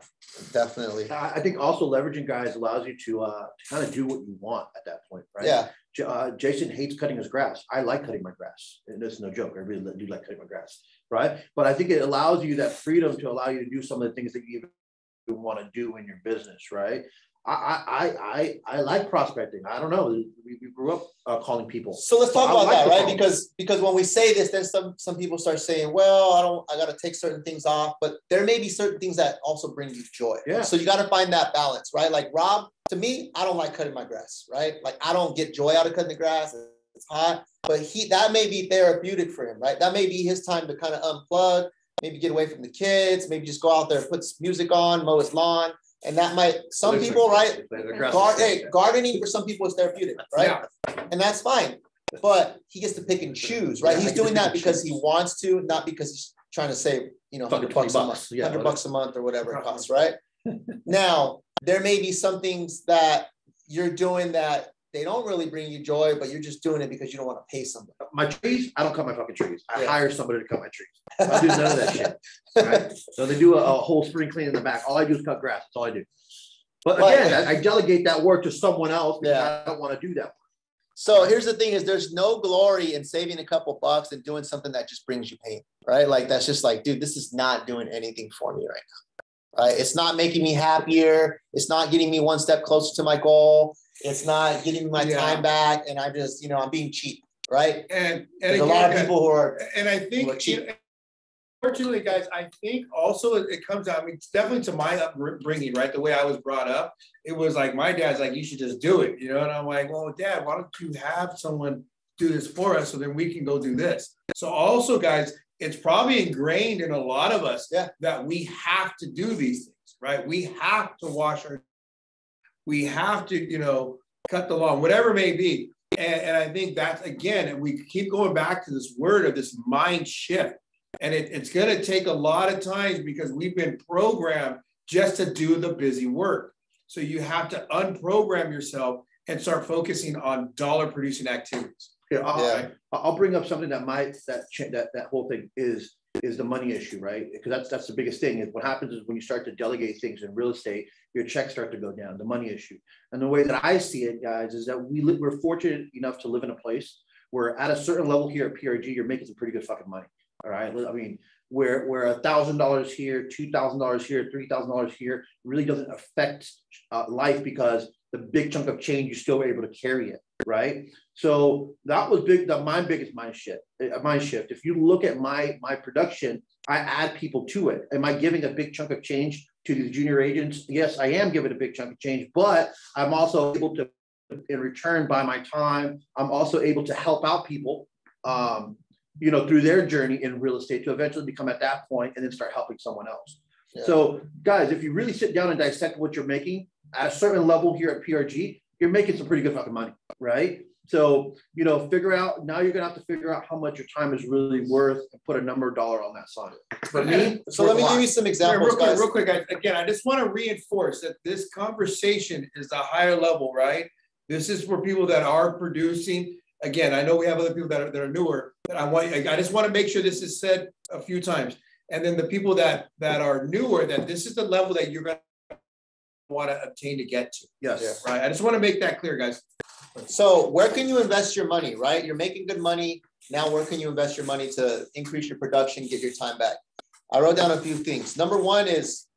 definitely I, I think also leveraging guys allows you to, uh, to kind of do what you want at that point, right? yeah Uh, Jason hates cutting his grass. I like cutting my grass. And this is no joke. I really do like cutting my grass, right? But I think it allows you that freedom to allow you to do some of the things that you even want to do in your business, right? I I I I, like prospecting. I don't know. We, we grew up uh, calling people. So let's talk I about like that, right? Because because when we say this, then some some people start saying, "Well, I don't, I got to take certain things off," but there may be certain things that also bring you joy. Yeah. So you got to find that balance, right? Like Rob, to me, I don't like cutting my grass, right? Like I don't get joy out of cutting the grass. It's hot, but he that may be therapeutic for him, right? That may be his time to kind of unplug, maybe get away from the kids, maybe just go out there, put music on, mow his lawn, and that might some people, right? Gar- hey, gardening for some people is therapeutic, right? And that's fine. But he gets to pick and choose, right? Yeah, He's doing that because choose. he wants to, not because he's trying to save, you know, hundred bucks a month, yeah, hundred bucks a month or whatever it costs, right? Now, there may be some things that you're doing that they don't really bring you joy, but you're just doing it because you don't want to pay somebody. My trees, I don't cut my fucking trees. I Yeah. hire somebody to cut my trees. I do none of that shit. Right? So they do a, a whole spring clean in the back. All I do is cut grass. That's all I do. But But- again, I I delegate that work to someone else because Yeah. I don't want to do that. So here's the thing is there's no glory in saving a couple bucks and doing something that just brings you pain, right? Like that's just like, dude, this is not doing anything for me right now. Right? It's not making me happier. It's not getting me one step closer to my goal. It's not getting me my Yeah. time back, and I'm just, you know, I'm being cheap, right? And, and There's a lot of people who are, and I think, fortunately, guys, I think also it- it comes out, I mean, it's definitely to my upbringing, right? The way I was brought up, it was like, my dad's like, you should just do it, you know? And I'm like, well, dad, why don't you have someone do this for us so then we can go do this? So also, guys, it's probably ingrained in a lot of us Yeah. that we have to do these things, right? We have to wash our, we have to, you know, cut the lawn, whatever it may be. And, and I think that's again, and we keep going back to this word of this mind shift. And it, it's going to take a lot of times because we've been programmed just to do the busy work. So you have to unprogram yourself and start focusing on dollar producing activities. Here, I'll, Yeah. I'll bring up something that might, that, that, that whole thing is, is the money issue, right? Because that's, that's the biggest thing is what happens is when you start to delegate things in real estate, your checks start to go down, the money issue. And the way that I see it, guys, is that we live, we're fortunate enough to live in a place where at a certain level here at PRG, you're making some pretty good fucking money. All right. I mean, where, where a thousand dollars here, two thousand dollars here, three thousand dollars here really doesn't affect uh, life because the big chunk of change, you're still able to carry it. Right. So that was big, the my biggest mind shift, uh, mind shift. If you look at my my production, I add people to it. Am I giving a big chunk of change to the junior agents? Yes, I am giving a big chunk of change, but I'm also able to, in return, buy my time, I'm also able to help out people, um, you know, through their journey in real estate to eventually become at that point and then start helping someone else. Yeah. So, guys, if you really sit down and dissect what you're making at a certain level here at PRG, you're making some pretty good fucking money, right? So, you know, figure out now you're gonna have to figure out how much your time is really worth and put a number dollar on that side. For me, so let me give you some examples, real quick, real quick, guys. Again, I just want to reinforce that this conversation is a higher level, right? This is for people that are producing. Again, I know we have other people that are, that are newer, but I want, I just want to make sure this is said a few times. And then the people that, that are newer, that this is the level that you're to want to obtain to get to, yes. right? I just want to make that clear, guys. So where can you invest your money, right? You're making good money. Now, where can you invest your money to increase your production, get your time back? I wrote down a few things. Number one is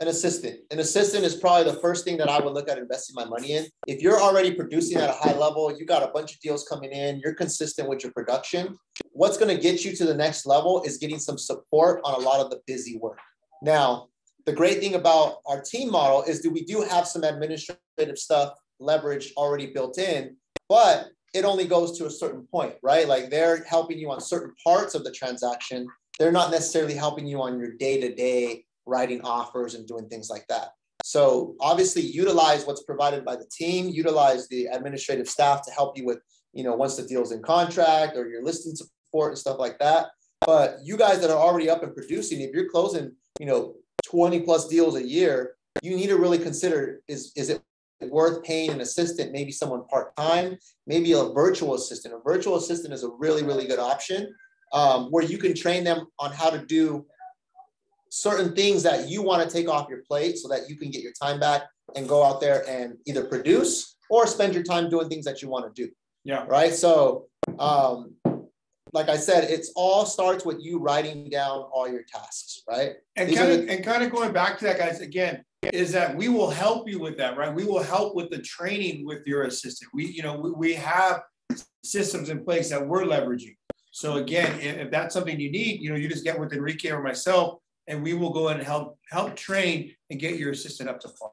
an assistant. An assistant is probably the first thing that I would look at investing my money in. If you're already producing at a high level, you got a bunch of deals coming in, you're consistent with your production. What's going to get you to the next level is getting some support on a lot of the busy work. Now, the great thing about our team model is that we do have some administrative stuff leverage already built in, but it only goes to a certain point, right? Like they're helping you on certain parts of the transaction. They're not necessarily helping you on your day to day writing offers and doing things like that. So obviously utilize what's provided by the team, utilize the administrative staff to help you with, you know, once the deal's in contract or your listing support and stuff like that. But you guys that are already up and producing, if you're closing, you know, 20 plus deals a year, you need to really consider is, is it worth paying an assistant, maybe someone part-time, maybe a virtual assistant. A virtual assistant is a really, really good option um, where you can train them on how to do certain things that you want to take off your plate so that you can get your time back and go out there and either produce or spend your time doing things that you want to do. Yeah. Right. So, um, like I said, it's all starts with you writing down all your tasks, right? And kind of and kind of going back to that, guys, again, is that we will help you with that, right? We will help with the training with your assistant. We, you know, we, we have systems in place that we're leveraging. So again, if, if that's something you need, you know, you just get with Enrique or myself, and we will go in and help help train and get your assistant up to par.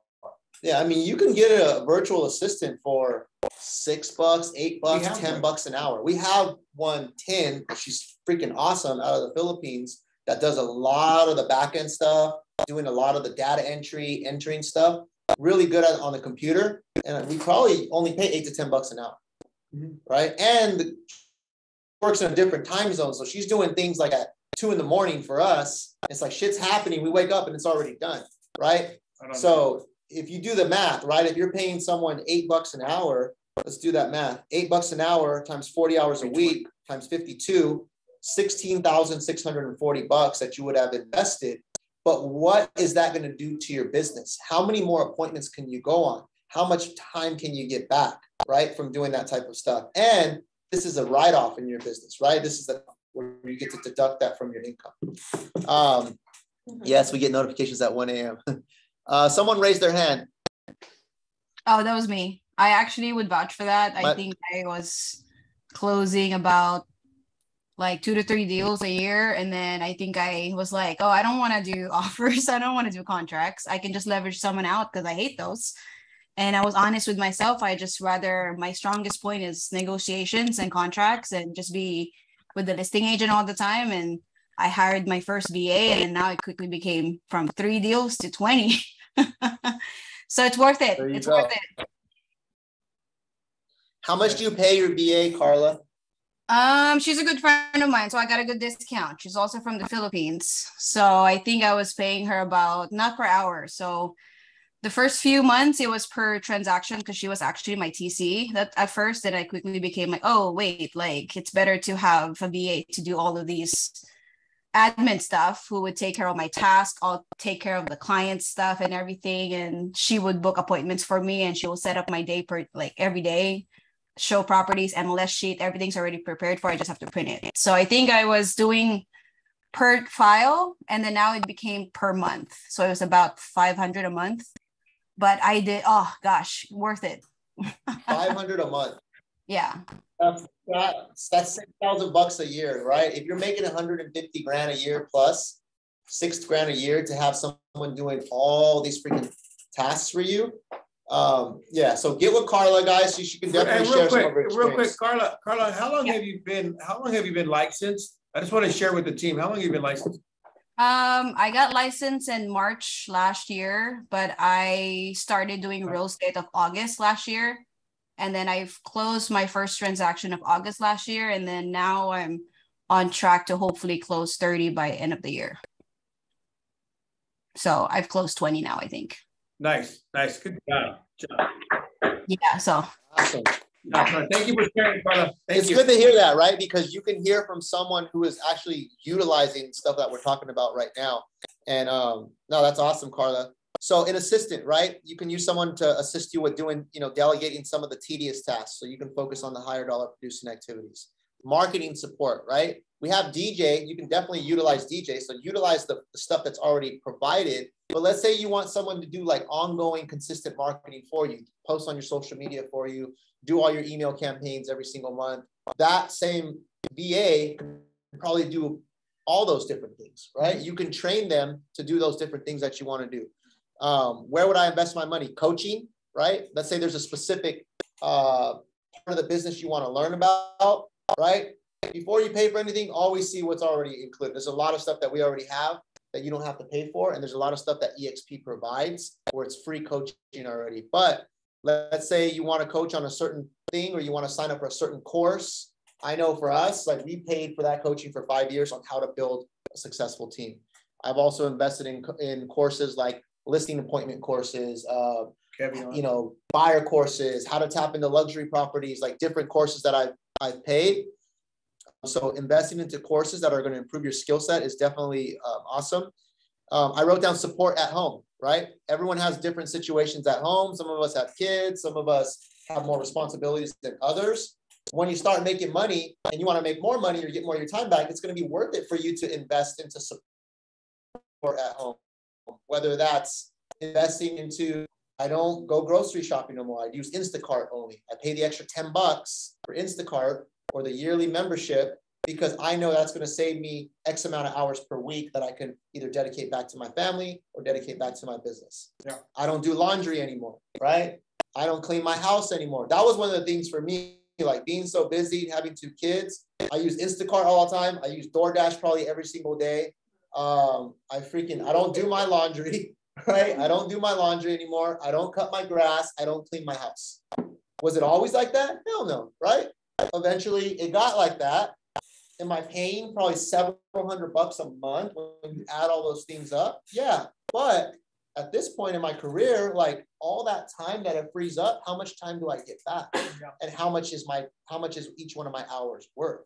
Yeah, I mean, you can get a virtual assistant for six bucks, eight bucks, ten one. bucks an hour. We have one ten. She's freaking awesome out of the Philippines that does a lot of the back end stuff, doing a lot of the data entry, entering stuff. Really good at on the computer, and we probably only pay eight to ten bucks an hour, Mhm. right? And the, works in a different time zone, so she's doing things like at two in the morning for us. It's like shit's happening. We wake up and it's already done, right? So if you do the math, right, if you're paying someone eight bucks an hour, let's do that math. Eight bucks an hour times 40 hours a week times 52, 16,640 bucks that you would have invested. But what is that going to do to your business? How many more appointments can you go on? How much time can you get back, right, from doing that type of stuff? And this is a write off in your business, right? This is where you get to deduct that from your income. Um, yes, we get notifications at 1 a.m. Uh, someone raised their hand. Oh, that was me. I actually would vouch for that. I think I was closing about like two to three deals a year. And then I think I was like, oh, I don't want to do offers. I don't want to do contracts. I can just leverage someone out because I hate those. And I was honest with myself. I just rather my strongest point is negotiations and contracts and just be with the listing agent all the time. And I hired my first VA and then now it quickly became from three deals to 20. so it's worth it. It's go. worth it. How much do you pay your VA, Carla? Um, she's a good friend of mine, so I got a good discount. She's also from the Philippines. So I think I was paying her about not per hour. So the first few months it was per transaction because she was actually my TC that at first then I quickly became like, oh wait, like it's better to have a VA to do all of these admin stuff who would take care of my task. I'll take care of the client stuff and everything. And she would book appointments for me and she will set up my day per like every day show properties, MLS sheet, everything's already prepared for. I just have to print it. So I think I was doing per file and then now it became per month. So it was about 500 a month. But I did, oh gosh, worth it. Five hundred a month. Yeah. That's that's, that's six thousand bucks a year, right? If you're making hundred and fifty grand a year plus six grand a year to have someone doing all these freaking tasks for you. Um, yeah, so get with Carla, guys. So she can And definitely real share quick, some of her real quick. Carla, Carla, how long Yeah. have you been, how long have you been licensed? I just want to share with the team, how long have you been licensed? Um, I got licensed in March last year, but I started doing real estate of August last year. And then I've closed my first transaction of August last year. And then now I'm on track to hopefully close 30 by end of the year. So I've closed 20 now, I think. Nice, nice, good job. job. Yeah. So Awesome. Thank you for sharing, Carla. Thank It's you. good to hear that, right? Because you can hear from someone who is actually utilizing stuff that we're talking about right now. And um, no, that's awesome, Carla. So an assistant, right? You can use someone to assist you with doing, you know, delegating some of the tedious tasks so you can focus on the higher dollar producing activities. Marketing support, right? We have DJ, you can definitely utilize DJ. So utilize the, the stuff that's already provided. But let's say you want someone to do like ongoing, consistent marketing for you, post on your social media for you, do all your email campaigns every single month. That same VA can probably do all those different things, right? You can train them to do those different things that you want to do. Um, where would I invest my money? Coaching, right? Let's say there's a specific uh, part of the business you want to learn about, right? Before you pay for anything, always see what's already included. There's a lot of stuff that we already have that you don't have to pay for, and there's a lot of stuff that EXP provides where it's free coaching already. But let's say you want to coach on a certain thing or you want to sign up for a certain course. I know for us, like we paid for that coaching for five years on how to build a successful team. I've also invested in, in courses like listing appointment courses, uh, you know, buyer courses, how to tap into luxury properties, like different courses that I've, I've paid. So investing into courses that are going to improve your skill set is definitely um, awesome. Um, I wrote down support at home, right? Everyone has different situations at home. Some of us have kids, some of us have more responsibilities than others. When you start making money and you want to make more money or get more of your time back, it's going to be worth it for you to invest into support at home. Whether that's investing into, I don't go grocery shopping no more. I use Instacart only. I pay the extra 10 bucks for Instacart or the yearly membership because I know that's going to save me X amount of hours per week that I can either dedicate back to my family or dedicate back to my business. Yeah. I don't do laundry anymore, right? I don't clean my house anymore. That was one of the things for me, like being so busy, and having two kids. I use Instacart all the time. I use DoorDash probably every single day. Um, I freaking, I don't do my laundry, right? I don't do my laundry anymore. I don't cut my grass. I don't clean my house. Was it always like that? Hell no, right? Eventually it got like that. Am I paying probably several hundred bucks a month when you add all those things up? Yeah. But at this point in my career, like all that time that it frees up, how much time do I get back? Yeah. And how much is my how much is each one of my hours worth?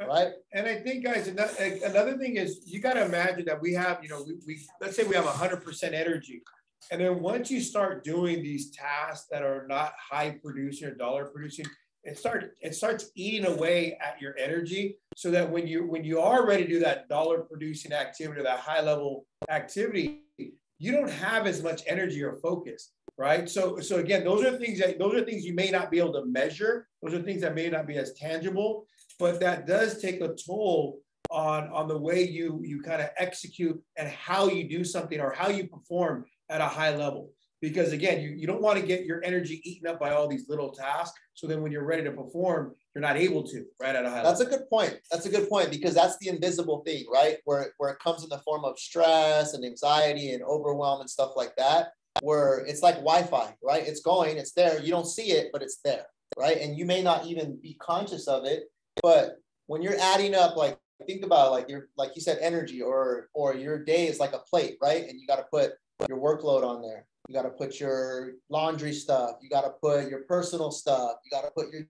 Uh, right? And I think, guys, another, another thing is you got to imagine that we have, you know, we, we let's say we have 100% energy. And then once you start doing these tasks that are not high producing or dollar producing, it start it starts eating away at your energy so that when you when you are ready to do that dollar producing activity or that high level activity you don't have as much energy or focus right? So, so again, those are things that those are things you may not be able to measure. Those are things that may not be as tangible, but that does take a toll on on the way you you kind of execute and how you do something or how you perform at a high level. Because again, you, you don't want to get your energy eaten up by all these little tasks. So then when you're ready to perform, you're not able to, right? At a high That's level. a good point. That's a good point because that's the invisible thing, right? Where where it comes in the form of stress and anxiety and overwhelm and stuff like that. Where it's like Wi-Fi, right? It's going, it's there. You don't see it, but it's there, right? And you may not even be conscious of it, but when you're adding up, like think about like your like you said, energy or or your day is like a plate, right? And you got to put your workload on there. You got to put your laundry stuff. You got to put your personal stuff. You got to put your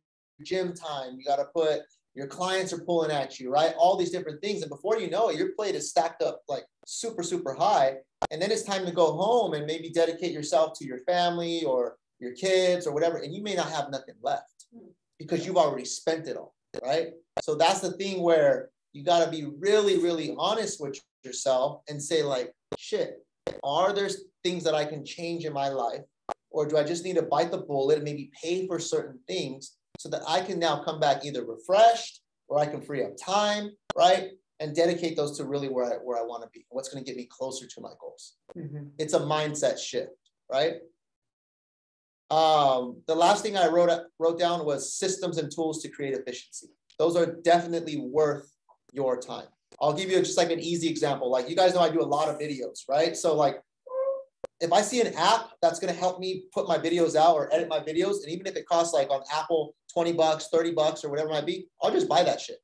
gym time. You got to put your clients are pulling at you, right? All these different things. And before you know it, your plate is stacked up like super, super high. And then it's time to go home and maybe dedicate yourself to your family or your kids or whatever. And you may not have nothing left hmm. because you've already spent it all, right? So that's the thing where you got to be really, really honest with yourself and say, like, shit, are there things that I can change in my life? Or do I just need to bite the bullet and maybe pay for certain things so that I can now come back either refreshed or I can free up time, right? And dedicate those to really where I, where I want to be, what's going to get me closer to my goals. Mhm. It's a mindset shift, right? Um, the last thing I wrote wrote down was systems and tools to create efficiency. Those are definitely worth your time. I'll give you just like an easy example. Like you guys know I do a lot of videos, right? So like if I see an app that's going to help me put my videos out or edit my videos, and even if it costs like on Apple 20 bucks, 30 bucks, or whatever it might be, I'll just buy that shit.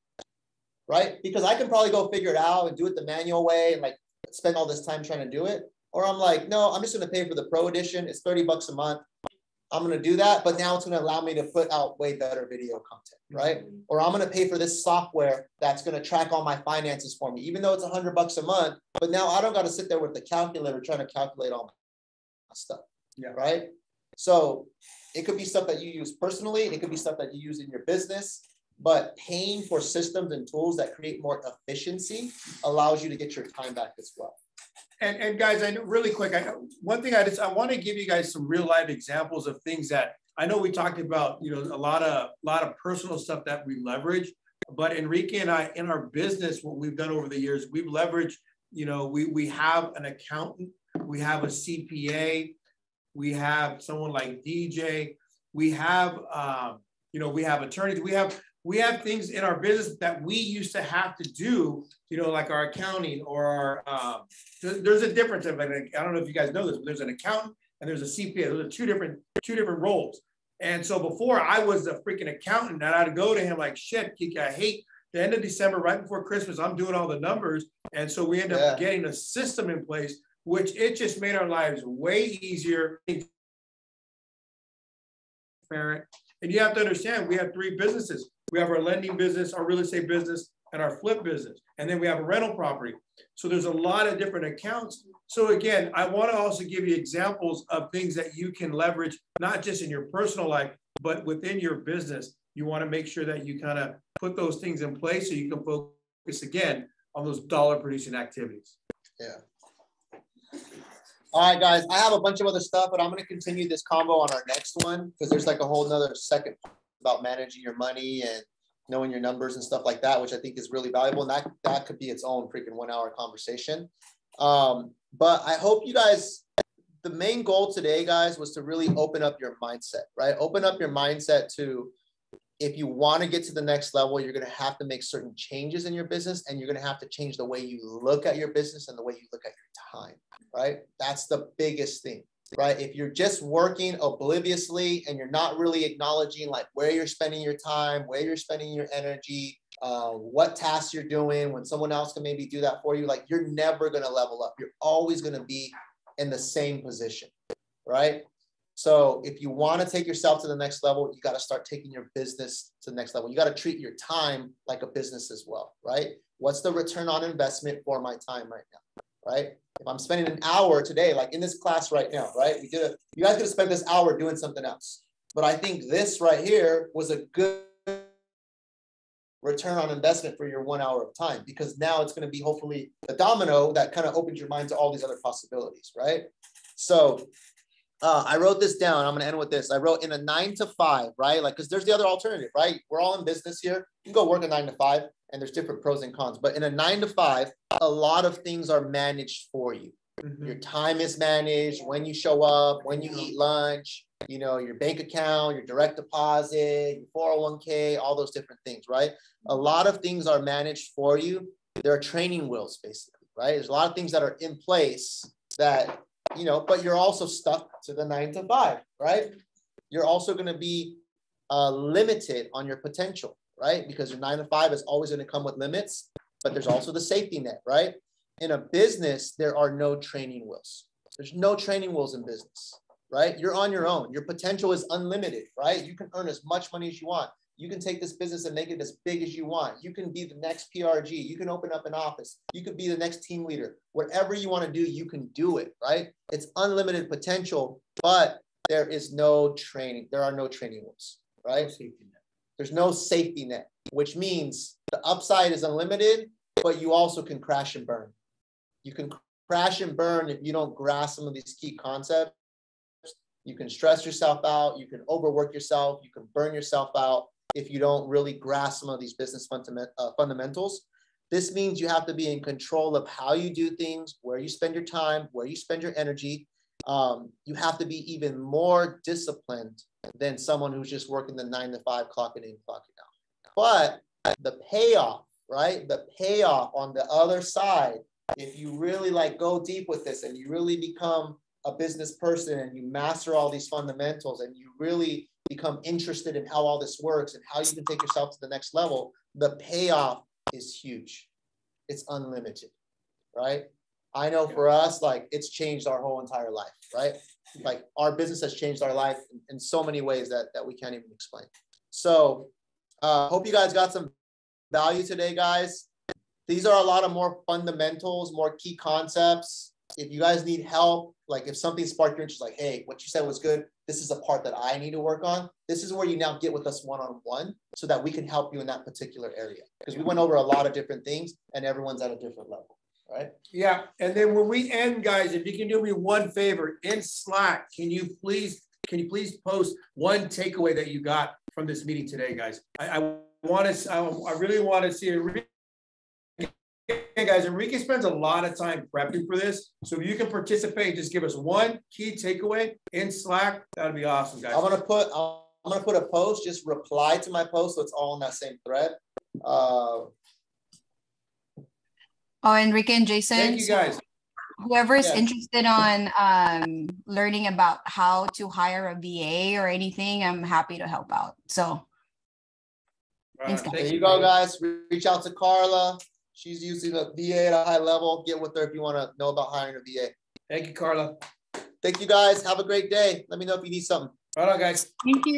Right? Because I can probably go figure it out and do it the manual way and like spend all this time trying to do it. Or I'm like, no, I'm just going to pay for the pro edition. It's 30 bucks a month. I'm going to do that. But now it's going to allow me to put out way better video content. Right? Mm-hmm. Or I'm going to pay for this software that's going to track all my finances for me, even though it's 100 bucks a month. But now I don't got to sit there with the calculator trying to calculate all my stuff. Yeah. Right. So it could be stuff that you use personally, it could be stuff that you use in your business, but paying for systems and tools that create more efficiency allows you to get your time back as well. And, and guys, I know really quick, I one thing I just, I want to give you guys some real life examples of things that I know we talked about, you know, a lot of, a lot of personal stuff that we leverage, but Enrique and I, in our business, what we've done over the years, we've leveraged, you know, we, we have an accountant, we have a CPA, we have someone like DJ, we have, um, you know, we have attorneys, we have, we have things in our business that we used to have to do, you know, like our accounting or our, um, there's a difference of like, I don't know if you guys know this, but there's an accountant and there's a CPA. Those are two different, two different roles. And so before I was a freaking accountant and I'd go to him like, shit, Kiki, I hate the end of December, right before Christmas, I'm doing all the numbers. And so we end up getting a system in place, which it just made our lives way easier. Parent. And you have to understand, we have three businesses. We have our lending business, our real estate business, and our flip business. And then we have a rental property. So there's a lot of different accounts. So again, I want to also give you examples of things that you can leverage, not just in your personal life, but within your business. You want to make sure that you kind of put those things in place so you can focus again on those dollar producing activities. Yeah. All right, guys, I have a bunch of other stuff, but I'm going to continue this combo on our next one because there's like a whole nother second about managing your money and knowing your numbers and stuff like that, which I think is really valuable. And that, that could be its own freaking one hour conversation. Um, but I hope you guys, the main goal today, guys, was to really open up your mindset, right? Open up your mindset to if you want to get to the next level, you're going to have to make certain changes in your business and you're going to have to change the way you look at your business and the way you look at your time, right? That's the biggest thing, right? If you're just working obliviously and you're not really acknowledging like where you're spending your time, where you're spending your energy, uh, what tasks you're doing when someone else can maybe do that for you, like you're never going to level up. You're always going to be in the same position, right? So if you want to take yourself to the next level, you got to start taking your business to the next level. You got to treat your time like a business as well, right? What's the return on investment for my time right now, right? If I'm spending an hour today, like in this class right now, right? We did a, you guys could have spent this hour doing something else. But I think this right here was a good return on investment for your one hour of time because now it's going to be hopefully a domino that kind of opens your mind to all these other possibilities, right? So uh, I wrote this down. I'm gonna end with this. I wrote in a nine to five, right? Like, because there's the other alternative, right? We're all in business here. You can go work a nine to five, and there's different pros and cons. But in a nine to five, a lot of things are managed for you. Your time is managed. When you show up, when you eat lunch, you know, your bank account, your direct deposit, your 401k, all those different things, right? A lot of things are managed for you. There are training wheels, basically, right? There's a lot of things that are in place that you know, but you're also stuck to the nine to five, right? You're also going to be uh, limited on your potential, right? Because your nine to five is always going to come with limits, but there's also the safety net, right? In a business, there are no training wheels. There's no training wheels in business, right? You're on your own. Your potential is unlimited, right? You can earn as much money as you want. You can take this business and make it as big as you want. You can be the next PRG. You can open up an office. You could be the next team leader. Whatever you want to do, you can do it, right? It's unlimited potential, but there is no training. There are no training rules, right? There's no safety net, which means the upside is unlimited, but you also can crash and burn. You can crash and burn if you don't grasp some of these key concepts. You can stress yourself out. You can overwork yourself. You can burn yourself out if you don't really grasp some of these business fundament, uh, fundamentals. This means you have to be in control of how you do things, where you spend your time, where you spend your energy. Um, you have to be even more disciplined than someone who's just working the nine to five, clocking in, clocking out. But the payoff, right? The payoff on the other side, if you really like go deep with this and you really become a business person and you master all these fundamentals and you really become interested in how all this works and how you can take yourself to the next level, the payoff is huge. It's unlimited, right? I know for us, like it's changed our whole entire life, right? Like our business has changed our life in, in so many ways that, that we can't even explain. So uh, hope you guys got some value today, guys. These are a lot of more fundamentals, more key concepts. If you guys need help, like if something sparked your interest, like, hey, what you said was good. This is a part that I need to work on. This is where you now get with us one on one so that we can help you in that particular area. Because we went over a lot of different things and everyone's at a different level. Right. Yeah. And then when we end, guys, if you can do me one favor in Slack, can you please can you please post one takeaway that you got from this meeting today, guys? I, I want to I, I really want to see it Hey guys, Enrique spends a lot of time prepping for this. So if you can participate, just give us one key takeaway in Slack. That'd be awesome, guys. I'm gonna put I'm gonna put a post. Just reply to my post, so it's all in that same thread. Uh, oh, Enrique and Jason. Thank you, guys. Whoever is yeah. interested on um, learning about how to hire a VA or anything, I'm happy to help out. So. Right. There you go, guys. Reach out to Carla. She's using a VA at a high level. Get with her if you want to know about hiring a VA. Thank you, Carla. Thank you guys. Have a great day. Let me know if you need something. All right, guys. Thank you.